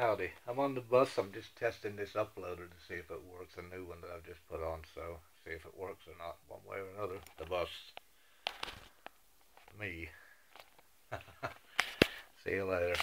Howdy. I'm on the bus. I'm just testing this uploader to see if it works. A new one that I've just put on, so see if it works or not, one way or another. The bus. Me. see you later.